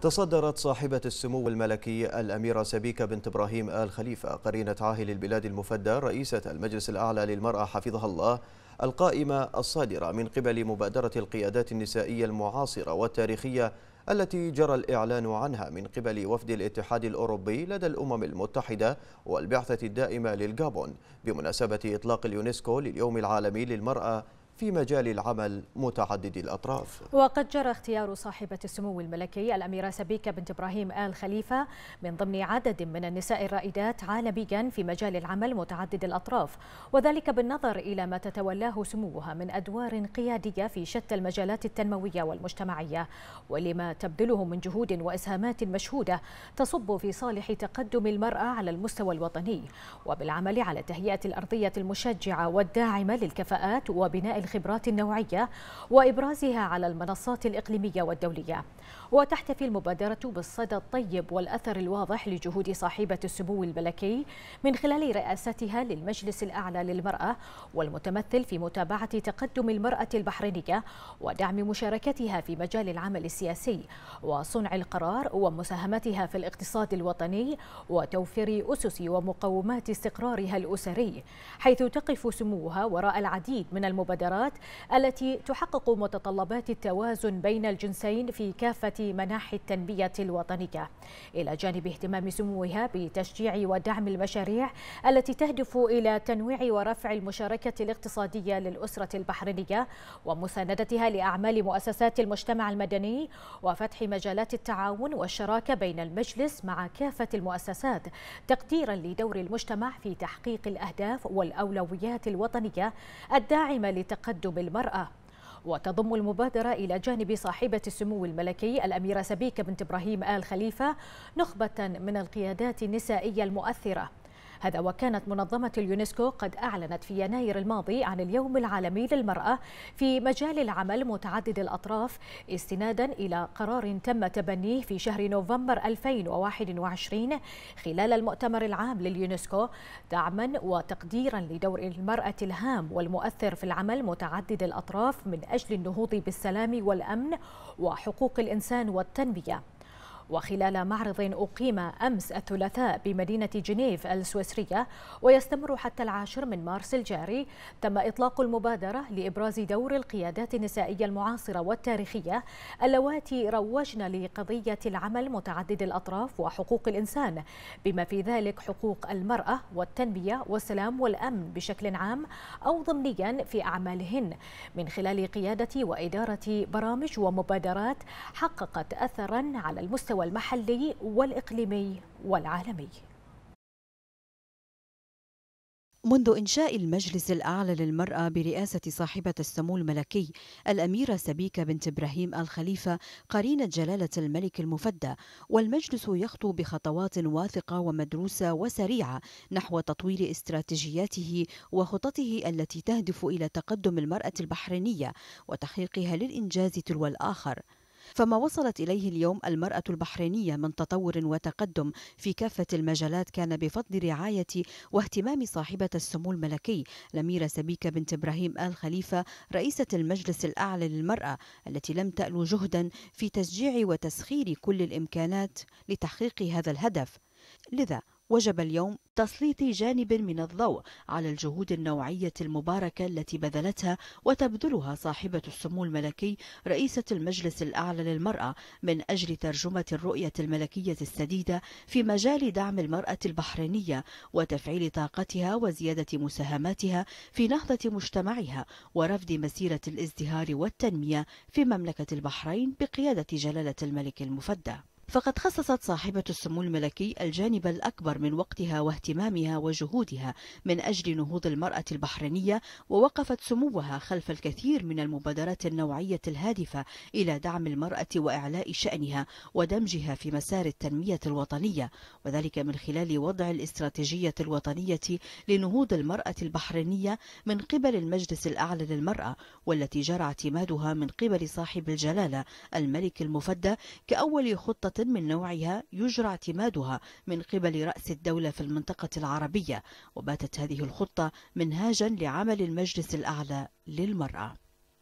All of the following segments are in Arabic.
تصدرت صاحبة السمو الملكي الأميرة سبيكة بنت إبراهيم آل خليفة قرينة عاهل البلاد المفدى رئيسة المجلس الأعلى للمرأة حفظها الله القائمة الصادرة من قبل مبادرة القيادات النسائية المعاصرة والتاريخية التي جرى الإعلان عنها من قبل وفد الاتحاد الأوروبي لدى الأمم المتحدة والبعثة الدائمة للجابون بمناسبة إطلاق اليونسكو لليوم العالمي للمرأة في مجال العمل متعدد الأطراف. وقد جرى اختيار صاحبة السمو الملكي الأميرة سبيكة بنت إبراهيم آل خليفة من ضمن عدد من النساء الرائدات عالميا في مجال العمل متعدد الأطراف وذلك بالنظر إلى ما تتولاه سموها من أدوار قيادية في شتى المجالات التنموية والمجتمعية ولما تبذله من جهود وإسهامات مشهودة تصب في صالح تقدم المرأة على المستوى الوطني وبالعمل على تهيئة الأرضية المشجعة والداعمة للكفاءات وبناء الخبرات النوعية وإبرازها على المنصات الإقليمية والدولية. وتحتفي المبادرة بالصدى الطيب والأثر الواضح لجهود صاحبة السمو الملكي من خلال رئاستها للمجلس الأعلى للمرأة والمتمثل في متابعة تقدم المرأة البحرينية ودعم مشاركتها في مجال العمل السياسي وصنع القرار ومساهمتها في الاقتصاد الوطني وتوفير أسس ومقومات استقرارها الأسري حيث تقف سموها وراء العديد من المبادرات التي تحقق متطلبات التوازن بين الجنسين في كافة مناحي التنمية الوطنية. إلى جانب اهتمام سموها بتشجيع ودعم المشاريع التي تهدف إلى تنويع ورفع المشاركة الاقتصادية للأسرة البحرينية ومساندتها لأعمال مؤسسات المجتمع المدني وفتح مجالات التعاون والشراكة بين المجلس مع كافة المؤسسات تقديرا لدور المجتمع في تحقيق الأهداف والأولويات الوطنية الداعمة لتقدم المرأة. وتضم المبادرة إلى جانب صاحبة السمو الملكي الأميرة سبيكة بنت إبراهيم آل خليفة نخبة من القيادات النسائية المؤثرة. هذا وكانت منظمة اليونسكو قد أعلنت في يناير الماضي عن اليوم العالمي للمرأة في مجال العمل متعدد الأطراف استنادا إلى قرار تم تبنيه في شهر نوفمبر 2021 خلال المؤتمر العام لليونسكو دعما وتقديرا لدور المرأة الهام والمؤثر في العمل متعدد الأطراف من أجل النهوض بالسلام والأمن وحقوق الإنسان والتنمية. وخلال معرض أقيم أمس الثلاثاء بمدينة جنيف السويسرية ويستمر حتى العاشر من مارس الجاري تم إطلاق المبادرة لإبراز دور القيادات النسائية المعاصرة والتاريخية اللواتي روجن لقضية العمل متعدد الأطراف وحقوق الإنسان بما في ذلك حقوق المرأة والتنمية والسلام والأمن بشكل عام أو ضمنيا في أعمالهن. من خلال قيادة وإدارة برامج ومبادرات حققت أثرا على المستوى المستوى المحلي والإقليمي والعالمي. منذ إنشاء المجلس الأعلى للمرأة برئاسة صاحبة السمو الملكي الأميرة سبيكة بنت إبراهيم الخليفة قرينة جلالة الملك المفدى والمجلس يخطو بخطوات واثقة ومدروسة وسريعة نحو تطوير استراتيجياته وخططه التي تهدف إلى تقدم المرأة البحرينية وتحقيقها للإنجاز تلو الآخر. فما وصلت إليه اليوم المرأة البحرينية من تطور وتقدم في كافة المجالات كان بفضل رعاية واهتمام صاحبة السمو الملكي. الأميرة سبيكة بنت إبراهيم آل خليفة رئيسة المجلس الأعلى للمرأة التي لم تألو جهدا في تشجيع وتسخير كل الإمكانات لتحقيق هذا الهدف. لذا وجب اليوم تسليط جانب من الضوء على الجهود النوعية المباركة التي بذلتها وتبذلها صاحبة السمو الملكي رئيسة المجلس الأعلى للمرأة من أجل ترجمة الرؤية الملكية السديدة في مجال دعم المرأة البحرينية وتفعيل طاقتها وزيادة مساهماتها في نهضة مجتمعها ورفض مسيرة الازدهار والتنمية في مملكة البحرين بقيادة جلالة الملك المفدى. فقد خصصت صاحبة السمو الملكي الجانب الأكبر من وقتها واهتمامها وجهودها من أجل نهوض المرأة البحرينية ووقفت سموها خلف الكثير من المبادرات النوعية الهادفة إلى دعم المرأة وإعلاء شأنها ودمجها في مسار التنمية الوطنية وذلك من خلال وضع الاستراتيجية الوطنية لنهوض المرأة البحرينية من قبل المجلس الأعلى للمرأة والتي جرى اعتمادها من قبل صاحب الجلالة الملك المفدى كأول خطة من نوعها يجرى اعتمادها من قبل رأس الدولة في المنطقة العربية وباتت هذه الخطة منهاجا لعمل المجلس الأعلى للمرأة.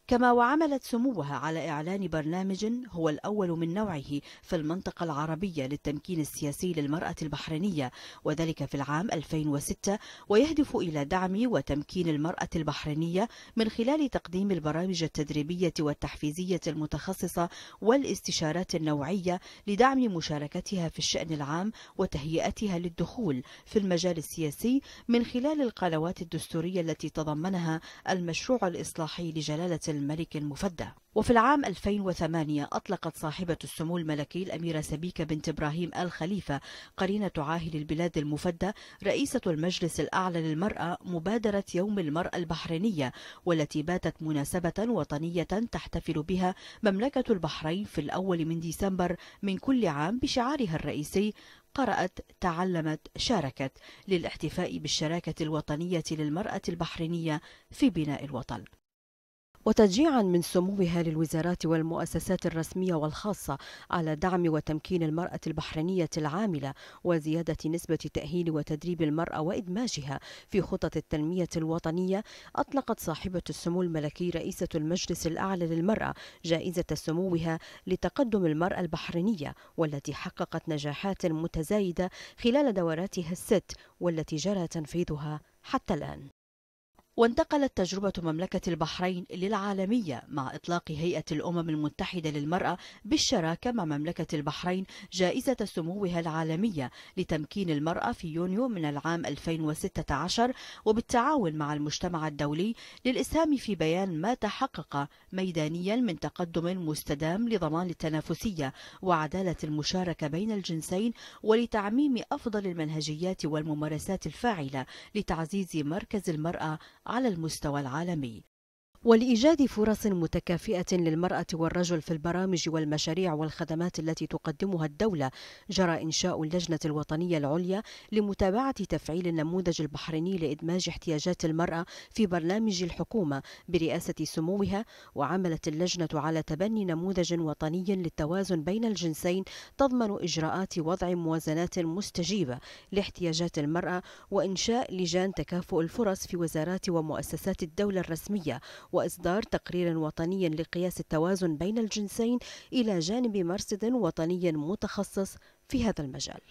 كما وعملت سموها على إعلان برنامج هو الأول من نوعه في المنطقة العربية للتمكين السياسي للمرأة البحرينية وذلك في العام 2006 ويهدف إلى دعم وتمكين المرأة البحرينية من خلال تقديم البرامج التدريبية والتحفيزية المتخصصة والاستشارات النوعية لدعم مشاركتها في الشأن العام وتهيئتها للدخول في المجال السياسي من خلال القنوات الدستورية التي تضمنها المشروع الإصلاحي لجلالة الملك المفدى. وفي العام 2008 أطلقت صاحبة السمو الملكي الأميرة سبيكة بنت إبراهيم آل خليفة قرينة عاهل البلاد المفدى رئيسة المجلس الأعلى للمرأة مبادرة يوم المرأة البحرينية والتي باتت مناسبة وطنية تحتفل بها مملكة البحرين في الأول من ديسمبر من كل عام بشعارها الرئيسي قرأت تعلمت شاركت للاحتفاء بالشراكة الوطنية للمرأة البحرينية في بناء الوطن. وتشجيعا من سموها للوزارات والمؤسسات الرسمية والخاصة على دعم وتمكين المرأة البحرينية العاملة وزيادة نسبة تأهيل وتدريب المرأة وإدماجها في خطط التنمية الوطنية. أطلقت صاحبة السمو الملكي رئيسة المجلس الأعلى للمرأة جائزة سموها لتقدم المرأة البحرينية والتي حققت نجاحات متزايدة خلال دوراتها الست والتي جرى تنفيذها حتى الآن. وانتقلت تجربة مملكة البحرين للعالمية مع إطلاق هيئة الأمم المتحدة للمرأة بالشراكة مع مملكة البحرين جائزة سموها العالمية لتمكين المرأة في يونيو من العام 2016 وبالتعاون مع المجتمع الدولي للإسهام في بيان ما تحقق ميدانيا من تقدم مستدام لضمان التنافسية وعدالة المشاركة بين الجنسين ولتعميم أفضل المنهجيات والممارسات الفاعلة لتعزيز مركز المرأة على المستوى العالمي. ولإيجاد فرص متكافئة للمرأة والرجل في البرامج والمشاريع والخدمات التي تقدمها الدولة جرى إنشاء اللجنة الوطنية العليا لمتابعة تفعيل النموذج البحريني لإدماج احتياجات المرأة في برنامج الحكومة برئاسة سموها وعملت اللجنة على تبني نموذج وطني للتوازن بين الجنسين تضمن إجراءات وضع موازنات مستجيبة لاحتياجات المرأة وإنشاء لجان تكافؤ الفرص في وزارات ومؤسسات الدولة الرسمية وإصدار تقرير وطني لقياس التوازن بين الجنسين إلى جانب مرصد وطني متخصص في هذا المجال.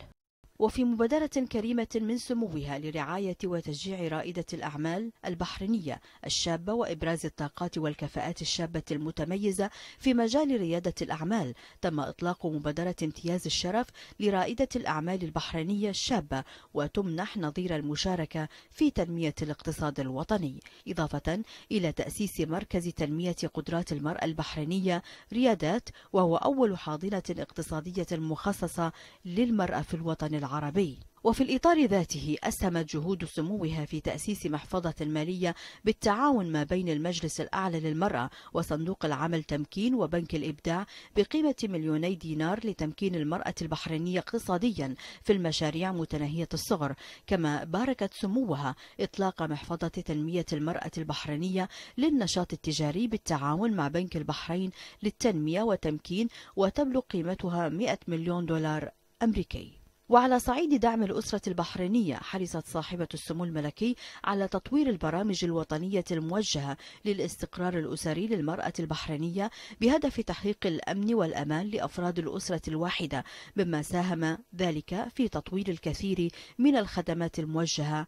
وفي مبادرة كريمة من سموها لرعاية وتشجيع رائدة الأعمال البحرينية الشابة وإبراز الطاقات والكفاءات الشابة المتميزة في مجال ريادة الأعمال. تم إطلاق مبادرة امتياز الشرف لرائدة الأعمال البحرينية الشابة وتمنح نظير المشاركة في تنمية الاقتصاد الوطني. إضافة إلى تأسيس مركز تنمية قدرات المرأة البحرينية ريادات وهو أول حاضنة اقتصادية مخصصة للمرأة في الوطن العربي. العربي. وفي الإطار ذاته أسهمت جهود سموها في تأسيس محفظة مالية بالتعاون ما بين المجلس الأعلى للمرأة وصندوق العمل تمكين وبنك الإبداع بقيمة مليوني دينار لتمكين المرأة البحرينية اقتصاديا في المشاريع متناهية الصغر. كما باركت سموها إطلاق محفظة تنمية المرأة البحرينية للنشاط التجاري بالتعاون مع بنك البحرين للتنمية وتمكين وتبلغ قيمتها 100 مليون دولار أمريكي. وعلى صعيد دعم الأسرة البحرينية حرصت صاحبة السمو الملكي على تطوير البرامج الوطنية الموجهة للاستقرار الأسري للمرأة البحرينية بهدف تحقيق الأمن والأمان لأفراد الأسرة الواحدة مما ساهم ذلك في تطوير الكثير من الخدمات الموجهة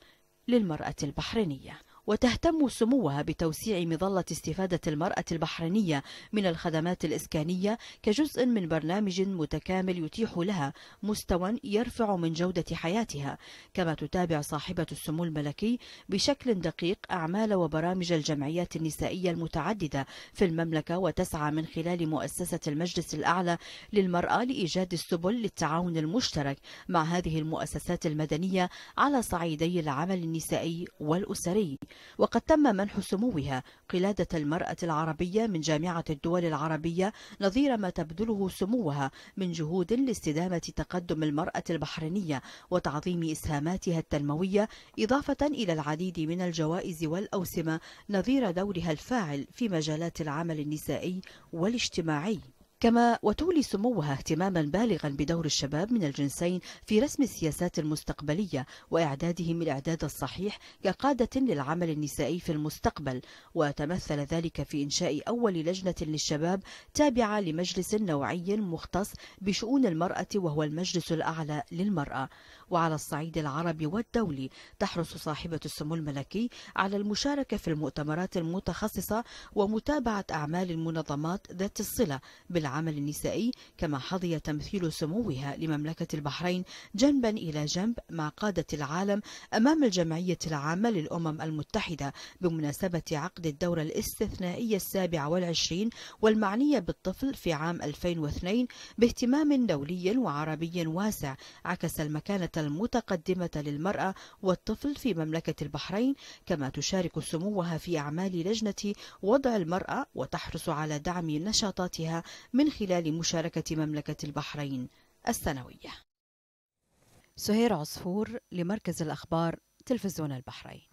للمرأة البحرينية. وتهتم سموها بتوسيع مظلة استفادة المرأة البحرينية من الخدمات الإسكانية كجزء من برنامج متكامل يتيح لها مستوى يرفع من جودة حياتها كما تتابع صاحبة السمو الملكي بشكل دقيق أعمال وبرامج الجمعيات النسائية المتعددة في المملكة وتسعى من خلال مؤسسة المجلس الأعلى للمرأة لإيجاد السبل للتعاون المشترك مع هذه المؤسسات المدنية على صعيدي العمل النسائي والأسري. وقد تم منح سموها قلادة المرأة العربية من جامعة الدول العربية نظير ما تبذله سموها من جهود لاستدامة تقدم المرأة البحرينية وتعظيم إسهاماتها التنموية إضافة إلى العديد من الجوائز والأوسمة نظير دورها الفاعل في مجالات العمل النسائي والاجتماعي. كما وتولي سموها اهتماما بالغا بدور الشباب من الجنسين في رسم السياسات المستقبلية وإعدادهم الإعداد الصحيح كقادة للعمل النسائي في المستقبل. وتمثل ذلك في إنشاء أول لجنة للشباب تابعة لمجلس نوعي مختص بشؤون المرأة وهو المجلس الأعلى للمرأة. وعلى الصعيد العربي والدولي. تحرص صاحبة السمو الملكي على المشاركة في المؤتمرات المتخصصة ومتابعة أعمال المنظمات ذات الصلة بالعمل النسائي كما حظي تمثيل سموها لمملكة البحرين جنبا إلى جنب مع قادة العالم أمام الجمعية العامة للأمم المتحدة بمناسبة عقد الدورة الاستثنائية السابعة والعشرين والمعنية بالطفل في عام 2002 باهتمام دولي وعربي واسع. عكس المكانة المتقدمة للمرأة والطفل في مملكة البحرين كما تشارك سموها في أعمال لجنة وضع المرأة وتحرص على دعم نشاطاتها من خلال مشاركة مملكة البحرين السنوية. سهير عصفور لمركز الأخبار تلفزيون البحرين.